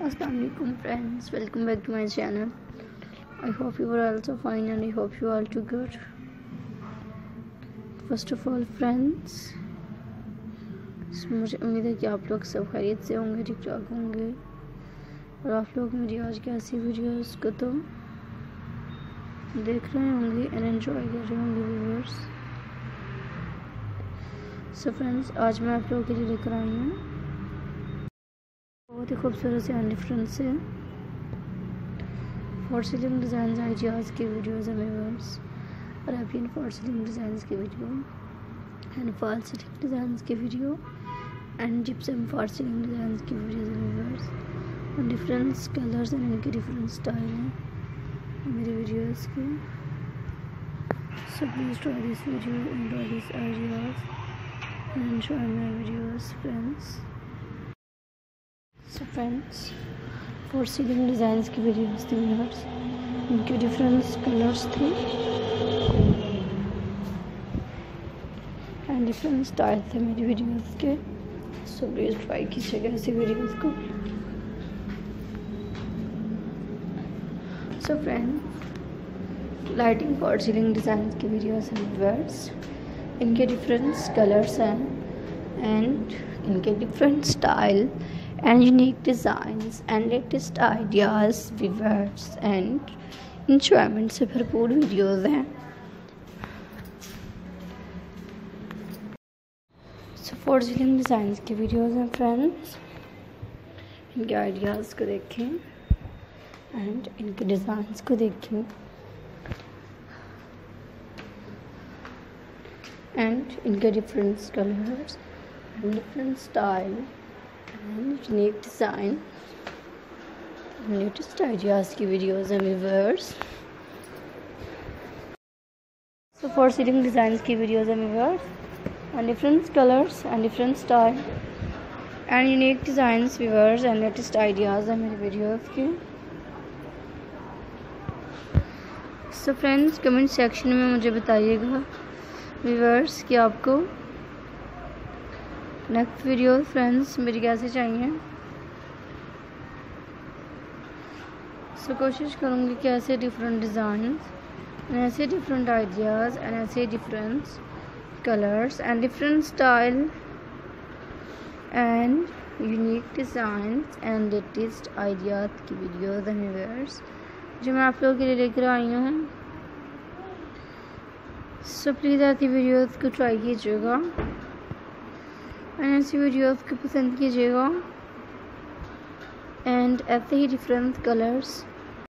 Aslam friends welcome back to my channel I hope you are also fine and I hope you are too good first of all friends मुझे उम्मीद है कि आप लोग सब खरीद से होंगे ठीक ठाक होंगे। और आप लोग मुझे आज की ऐसी वीडियोस को तो देख रहे होंगे एंड एंजॉय कर रहे होंगे व्यूवर्स सो फ्रेंड्स आज मैं आप लोगों के लिए लेकर आई हूँ ही खूबसूरत से डिफरेंट से। फॉर सीलिंग डिज़ाइन आइडियाज़ की वीडियोज़ हैं मेवर्स अरेबियन फॉर सीलिंग डिज़ाइन की video and fall ceiling design की video and gypsum for ceiling design की वीडियोज़ हैं मेवर्स डिफरेंट कलर्स एंड इनके डिफरेंट स्टाइल हैं मेरी वीडियोज़ के। so please try this video and try these ideas, and enjoy my friends so friends for ceiling designs की videos थी viewers इनके डिफरेंट कलर्स थे एंड डिफरेंट स्टाइल थे मेरी वीडियोस के. सो प्लीज़ ट्राई कीजिएगा ऐसी वीडियोस को. So friend lighting for ceiling design की वीडियोस हैं व्यूअर्स इनके डिफरेंट कलर्स हैं एंड इनके different style and unique designs and latest ideas, viewers and enjoyment से भरपूर वीडियोज़ हैं। सो फोर जीलिंग डिज़ाइन की वीडियोज़ हैं फ्रेंड्स इनके आइडियाज़ को देखें। एंड इनके डिज़ाइंस को देखें। एंड इनके different colours different style unique design latest ideas की वीडियोज़ हैं viewers so for ceiling design की हैं viewers and different colours and different style and unique designs viewers and latest ideas हैं मेरी वीडियोज़ के सो फ्रेंड्स कमेंट सेक्शन में मुझे बताइएगा व्यूवर्स कि आपको नेक्स्ट वीडियो फ्रेंड्स मेरी कैसे चाहिए? सो कोशिश करूँगी कि ऐसे डिफरेंट डिज़ाइन एंड ऐसे डिफरेंट आइडियाज़ एंड ऐसे different colours and different style and unique design and latest ideas की वीडियोज़ एंड व्यूअर्स जो मैं आप लोगों के लिए लेकर आई हूँ। सो प्लीज़ ऐसी वीडियोज़ को ट्राई कीजिएगा। एंड ऐसी वीडियोस को पसंद कीजिएगा। एंड ऐसे ही डिफरेंट कलर्स